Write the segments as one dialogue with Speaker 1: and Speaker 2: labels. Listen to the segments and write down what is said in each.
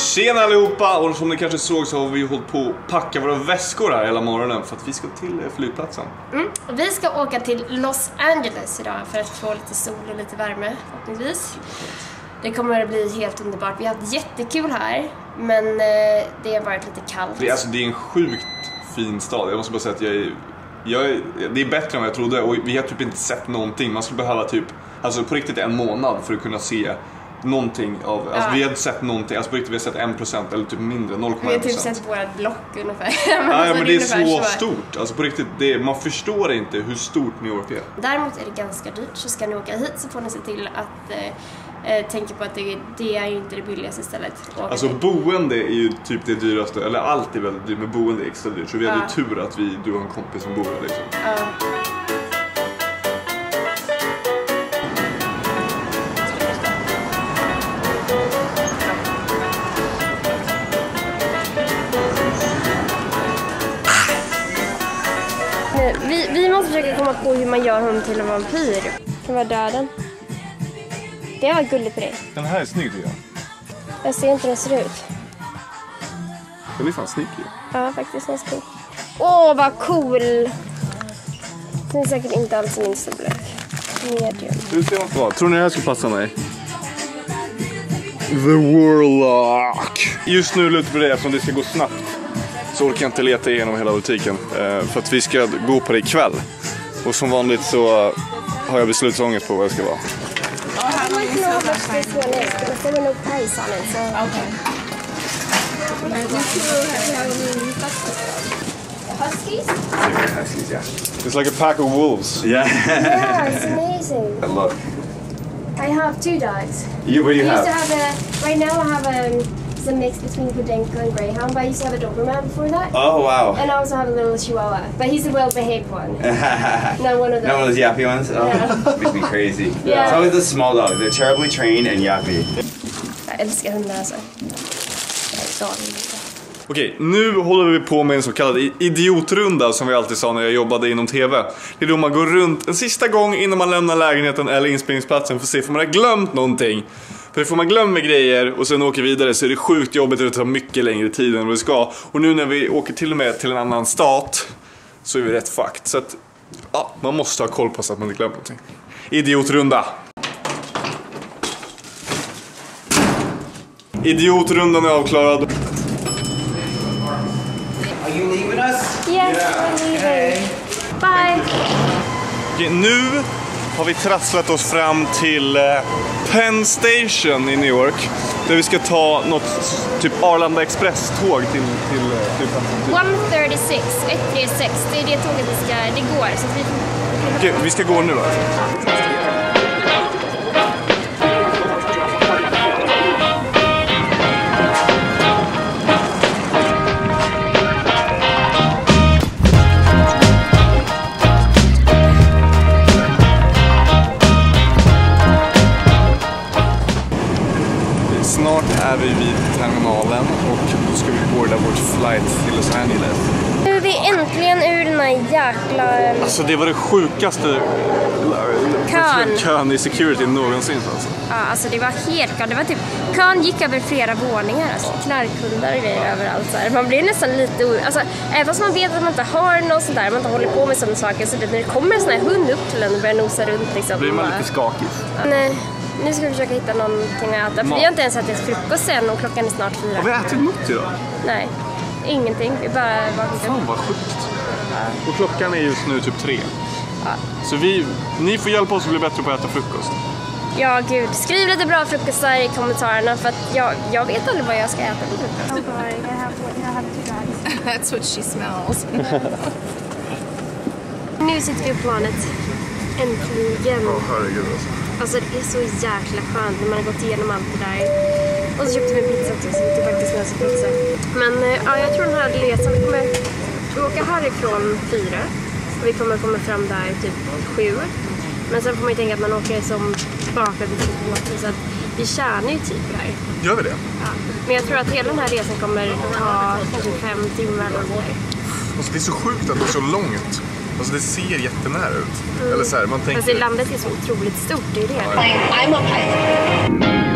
Speaker 1: Tjena allihopa! Och som ni kanske såg så har vi hållit på att packa våra väskor här hela morgonen för att vi ska till eh, flygplatsen.
Speaker 2: Mm. Vi ska åka till Los Angeles idag för att få lite sol och lite värme förhoppningsvis. Det kommer att bli helt underbart. Vi har haft jättekul här men eh, det har varit lite kallt.
Speaker 1: Det är, alltså, det är en sjukt fin stad. Jag måste bara säga att jag är, jag är, det är bättre än vad jag trodde och vi har typ inte sett någonting. Man skulle behöva typ, alltså på riktigt en månad för att kunna se någonting av, alltså
Speaker 2: Ja.
Speaker 1: vi har inte sett någonting, alltså på riktigt vi har sett 1% eller typ mindre, 0,1%.
Speaker 2: Vi har typ sett vårt block ungefär.
Speaker 1: Ja,
Speaker 2: alltså,
Speaker 1: men det är
Speaker 2: ungefär
Speaker 1: så stort. Alltså på riktigt, det man förstår inte hur stort New York är.
Speaker 2: Däremot är det ganska dyrt så ska ni åka hit så får ni se till att eh, eh, tänka på att det, det är ju inte det billigaste stället
Speaker 1: Alltså
Speaker 2: till.
Speaker 1: boende är ju typ det dyraste, eller allt är väldigt dyrt men boende är extra dyrt. Så vi hade ju
Speaker 2: Ja.
Speaker 1: tur att vi, du har en kompis som bor här liksom.
Speaker 2: Ja. Måste försöka komma på hur man gör honom till en vampyr. Kan vara döden. Det var gulligt på dig.
Speaker 1: Den här är snygg tycker jag.
Speaker 2: Jag ser inte hur den ser ut.
Speaker 1: Den är fan snygg ju.
Speaker 2: Ja, faktiskt ganska cool. Åh, vad cool! Den är säkert inte alls min storlek. Medium.
Speaker 1: Hur ser man på? Tror ni det här skulle passa mig? The Warlock. Just nu lutar vi det eftersom det ska gå snabbt. Så orkar jag inte leta igenom hela butiken. eh, För att vi ska gå på det ikväll. Och som vanligt så har jag beslutsångest på vad det ska vara.
Speaker 2: I.
Speaker 3: And you have Halloween
Speaker 2: huskies?
Speaker 1: It's like a pack of wolves.
Speaker 4: Yeah.
Speaker 2: Yeah, it's amazing.
Speaker 4: Look.
Speaker 2: I have two dogs.
Speaker 4: You, what do
Speaker 2: I
Speaker 4: you
Speaker 2: used to
Speaker 4: have?
Speaker 2: have a. Right now, I have a. It's a mix between Podenco and Greyhound, but I used to have a Doberman before that.
Speaker 4: Oh wow.
Speaker 2: And I also have a little Chihuahua, but he's a well-behaved one. Not one of those.
Speaker 4: Not one of those yappy ones? Oh,
Speaker 2: Yeah.
Speaker 4: makes me crazy.
Speaker 2: Yeah.
Speaker 4: It's always the small dogs. They're terribly trained and yappy.
Speaker 2: Jag älskar hundar alltså. Jag är.
Speaker 1: Okej, nu håller vi på med en så kallad i- idiotrunda som vi alltid sa när jag jobbade inom TV. Det är då man går runt en sista gång innan man lämnar lägenheten eller inspelningsplatsen för att se om man har glömt någonting. För får man glömmer grejer och sen åker vidare så är det sjukt jobbigt det tar mycket längre tid än vad det ska. Och nu när vi åker till och med till en annan stat så är vi rätt fucked. Så att, ja, man måste ha koll på så att man inte glömmer någonting. Idiotrunda. Idiotrundan är avklarad.
Speaker 4: Are you leaving us?
Speaker 2: Yes, I'm leaving. Bye.
Speaker 1: Okej, nu har vi trasslat oss fram till eh, Penn Station i New York. Där vi ska ta något typ Arlanda Express-tåg till, till eh, flygplatsen.
Speaker 2: 136, 136, det är det tåget vi ska, det går. Så vi.
Speaker 1: Okej, vi ska gå nu va?
Speaker 2: Jäkla...
Speaker 1: Alltså det var det sjukaste
Speaker 2: Kön.
Speaker 1: kön i security någonsin alltså.
Speaker 2: Ja, alltså det var helt galet. Det var typ... Kön gick över flera våningar. Alltså, knarkhundar och grejer överallt. Så här. Man blir nästan lite... Alltså, även fast man vet att man inte har något sånt där, man inte håller på med sådana saker, så det, när det kommer en sån här hund upp till en och börjar nosa runt liksom.
Speaker 1: blir man
Speaker 2: bara-
Speaker 1: lite skakig.
Speaker 2: Nej, nu ska vi försöka hitta någonting att äta. För vi har inte ens ätit frukost än och klockan är snart fyra.
Speaker 1: Har vi ätit något idag?
Speaker 2: Nej, ingenting. Vi bara vaknade
Speaker 1: Fan
Speaker 2: upp.
Speaker 1: vad sjukt. Och klockan är just nu typ tre. Så vi, ni får hjälpa oss att bli bättre på att äta frukost.
Speaker 2: Ja, gud. Skriv lite bra frukostar i kommentarerna för att jag, jag vet aldrig vad jag ska äta på frukost.
Speaker 3: That's what she smells.
Speaker 2: Nu sitter vi på planet. Äntligen.
Speaker 1: herregud alltså.
Speaker 2: Alltså det är så jäkla skönt när man har gått igenom allt det där. Och så köpte vi en pizza också, så vi tog faktiskt med oss en pizza. Men eh, ja, jag tror den här resan, kommer vi åka härifrån fyra. Och vi kommer komma fram där typ sju. Men sen får man ju tänka att man åker som bakåt i två så att vi tjänar ju tid på det här.
Speaker 1: Gör vi det?
Speaker 2: Ja. Men jag tror att hela den här resan kommer ta kanske fem timmar eller något där.
Speaker 1: Alltså, det är så sjukt att det är så långt. Alltså det ser jättenära ut. Eller så här, man tänker...
Speaker 2: Fast det landet är så otroligt stort, det är det.
Speaker 3: I'm a pilot.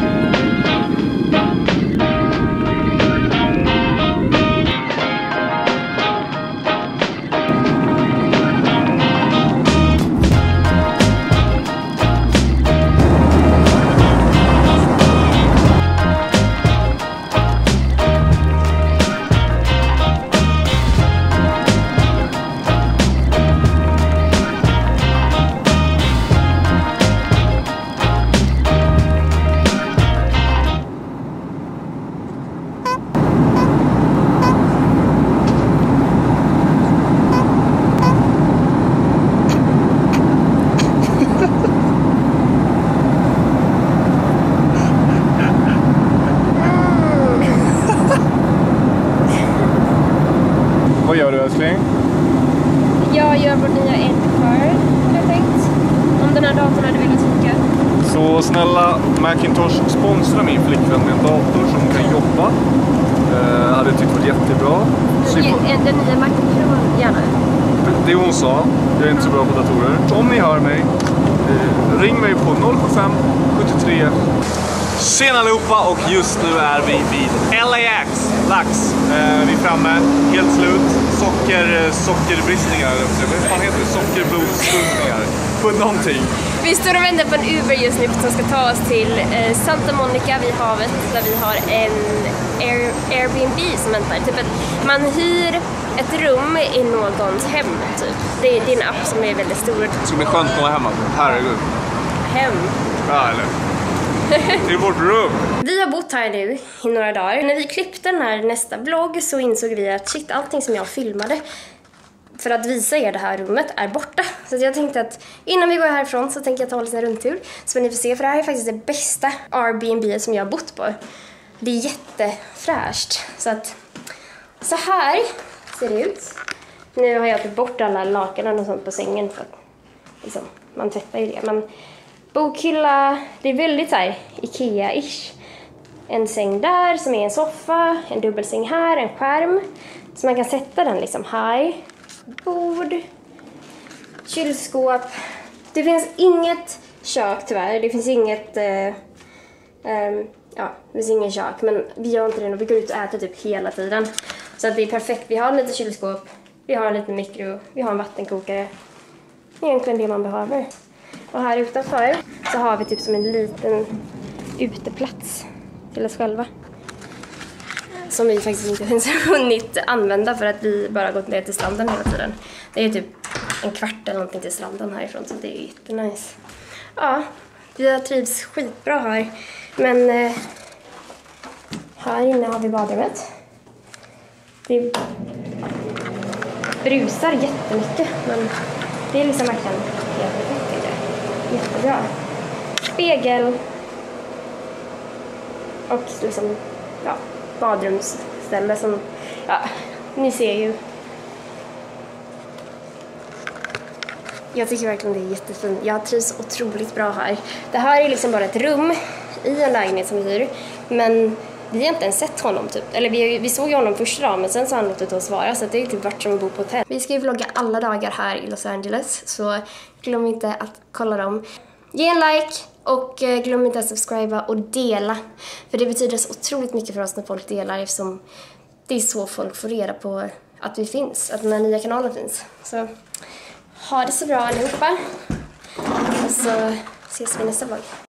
Speaker 1: Snälla Macintosh, sponsra min flickvän med en dator som hon kan jobba. Eh, hade tyckt varit jättebra.
Speaker 2: Den nya Mac Pro, gärna.
Speaker 1: Det hon sa, jag är inte så bra på datorer. Om ni hör mig, eh, ring mig på 075 73. Tjena allihopa och just nu är vi vid LAX. Lax. Eh, vi är framme, helt slut. Socker, eh, sockerbristningar, vad fan heter det? Sockerblodsbildningar. På någonting.
Speaker 2: Vi står och väntar på en Uber just nu som ska ta oss till eh, Santa Monica vid havet där vi har en Air, Airbnb som väntar. Typ ett, man hyr ett rum i någons hem typ. Det, är- det är en app som är väldigt stor.
Speaker 1: Det ska bli skönt att komma hem alltså. Herregud.
Speaker 2: Hem.
Speaker 1: Ja, eller? Till vårt rum.
Speaker 2: Vi har bott här nu i några dagar. När vi klippte den här nästa vlogg så insåg vi att shit, allting som jag filmade för att visa er det här rummet är borta. Så jag tänkte att innan vi går härifrån så tänker jag ta en liten rundtur så ni får se, för det här är faktiskt det bästa Airbnb som jag har bott på. Det är jättefräscht. Så att så här ser det ut. Nu har jag tagit bort alla lakanen och sånt på sängen för att liksom, man tvättar ju det. Men bokhylla, det är väldigt så här Ikea-ish. En säng där som är en soffa, en dubbelsäng här, en skärm. Så man kan sätta den liksom high. Bord, kylskåp. Det finns inget kök tyvärr. Det finns inget... Eh, eh, ja, det finns ingen kök. Men vi gör inte det och vi går ut och äter typ hela tiden. Så att det är perfekt. Vi har lite kylskåp, vi har en liten mikro, vi har en vattenkokare. Det är egentligen det man behöver. Och här utanför så har vi typ som en liten uteplats till oss själva. Som vi faktiskt inte ens har hunnit använda för att vi bara gått ner till stranden hela tiden. Det är typ en kvart eller någonting till stranden härifrån så det är jättenice. Ja, vi har trivs skitbra här. Men eh, här inne har vi badrummet. Det brusar jättemycket men det är liksom verkligen helt perfekt tycker jag. Jättebra. Spegel. Och liksom, ja, badrumsställe som, ja, ni ser ju. Jag tycker verkligen det är jättefint. Jag trivs otroligt bra här. Det här är liksom bara ett rum i en lägenhet som vi hyr. Men vi har inte ens sett honom typ. Eller vi, vi såg ju honom första dagen men sen så har han låtit oss vara så det är typ vart som att bo på hotell. Vi ska ju vlogga alla dagar här i Los Angeles så glöm inte att kolla dem. Ge en like och eh, glöm inte att subscriba och dela. För det betyder så otroligt mycket för oss när folk delar eftersom det är så folk får reda på att vi finns, att den här nya kanalen finns. Så ha det så bra allihopa. Och så ses vi nästa vlogg.